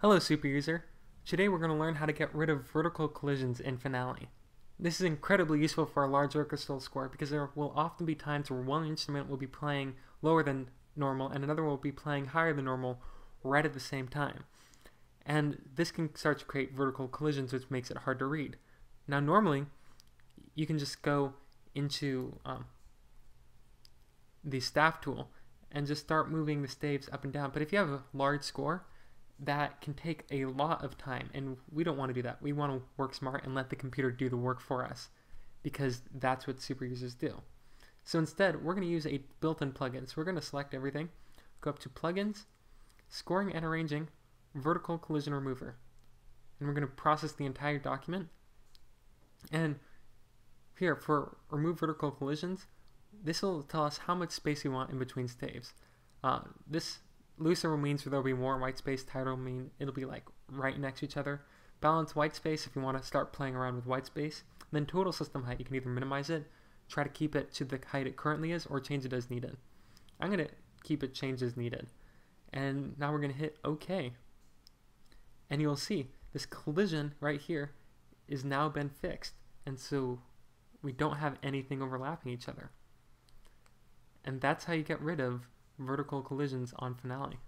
Hello super user. Today we're going to learn how to get rid of vertical collisions in Finale. This is incredibly useful for a large orchestral score because there will often be times where one instrument will be playing lower than normal and another will be playing higher than normal right at the same time. And this can start to create vertical collisions which makes it hard to read. Now normally you can just go into um, the staff tool and just start moving the staves up and down. But if you have a large score, that can take a lot of time and we don't want to do that. We want to work smart and let the computer do the work for us because that's what super users do. So instead, we're going to use a built-in plugin. So we're going to select everything, go up to plugins, scoring and arranging, vertical collision remover. And we're going to process the entire document. And here for remove vertical collisions, this will tell us how much space we want in between staves. Uh, this Looser means there'll be more white space. Tighter mean it'll be like right next to each other. Balance white space if you want to start playing around with white space. And then total system height, you can either minimize it, try to keep it to the height it currently is, or change it as needed. I'm going to keep it changed as needed. And now we're going to hit OK. And you'll see this collision right here is now been fixed. And so we don't have anything overlapping each other. And that's how you get rid of vertical collisions on Finale.